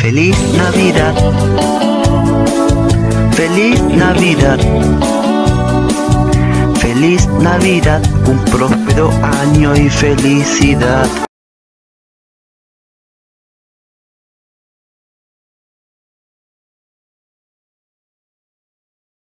Feliz Navidad. Feliz Navidad. Feliz Navidad, un próspero año y felicidad.